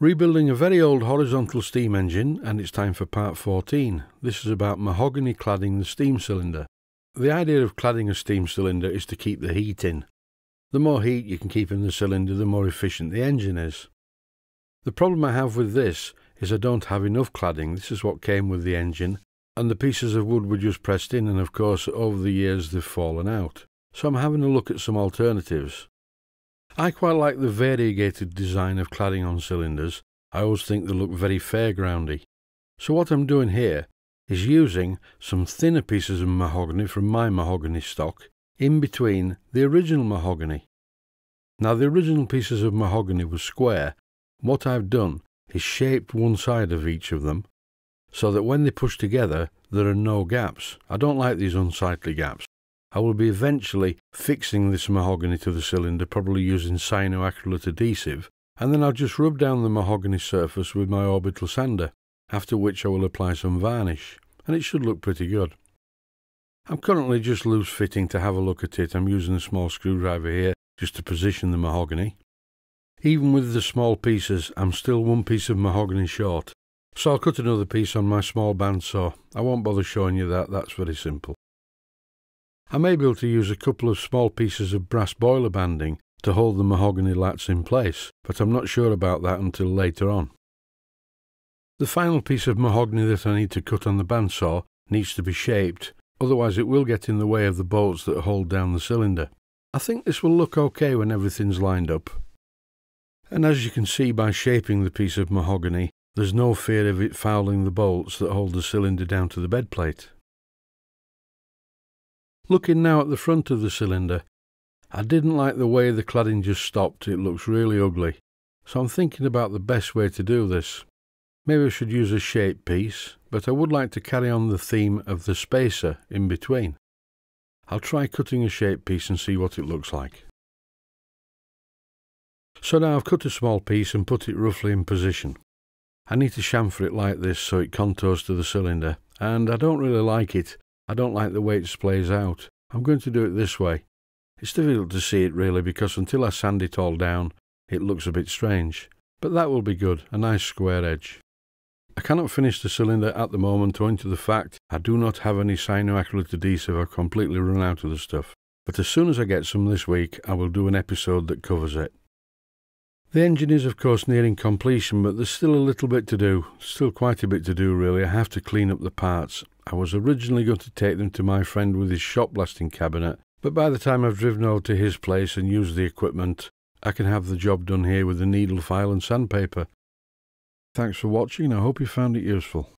Rebuilding a very old horizontal steam engine, and it's time for part 14. This is about mahogany cladding the steam cylinder. The idea of cladding a steam cylinder is to keep the heat in. The more heat you can keep in the cylinder, the more efficient the engine is. The problem I have with this is I don't have enough cladding. This is what came with the engine, and the pieces of wood were just pressed in, and of course, over the years they've fallen out. So I'm having a look at some alternatives. I quite like the variegated design of cladding on cylinders. I always think they look very fairgroundy. So what I'm doing here is using some thinner pieces of mahogany from my mahogany stock in between the original mahogany. Now the original pieces of mahogany were square. What I've done is shaped one side of each of them so that when they push together there are no gaps. I don't like these unsightly gaps. I will be eventually fixing this mahogany to the cylinder, probably using cyanoacrylate adhesive, and then I'll just rub down the mahogany surface with my orbital sander, after which I will apply some varnish, and it should look pretty good. I'm currently just loose fitting to have a look at it. I'm using a small screwdriver here just to position the mahogany. Even with the small pieces, I'm still one piece of mahogany short, so I'll cut another piece on my small bandsaw. I won't bother showing you that, that's very simple. I may be able to use a couple of small pieces of brass boiler banding to hold the mahogany lats in place, but I'm not sure about that until later on. The final piece of mahogany that I need to cut on the bandsaw needs to be shaped, otherwise it will get in the way of the bolts that hold down the cylinder. I think this will look okay when everything's lined up. And as you can see by shaping the piece of mahogany, there's no fear of it fouling the bolts that hold the cylinder down to the bed plate. Looking now at the front of the cylinder, I didn't like the way the cladding just stopped, it looks really ugly. So I'm thinking about the best way to do this. Maybe I should use a shape piece, but I would like to carry on the theme of the spacer in between. I'll try cutting a shape piece and see what it looks like. So now I've cut a small piece and put it roughly in position. I need to chamfer it like this so it contours to the cylinder, and I don't really like it I don't like the way it splays out. I'm going to do it this way. It's difficult to see it really because until I sand it all down, it looks a bit strange. But that will be good, a nice square edge. I cannot finish the cylinder at the moment owing to the fact I do not have any cyanoacrylate adhesive. I've completely run out of the stuff. But as soon as I get some this week, I will do an episode that covers it. The engine is of course nearing completion, but there's still a little bit to do. Still quite a bit to do really. I have to clean up the parts. I was originally going to take them to my friend with his shop blasting cabinet, but by the time I've driven over to his place and used the equipment, I can have the job done here with a needle file and sandpaper. Thanks for watching I hope you found it useful.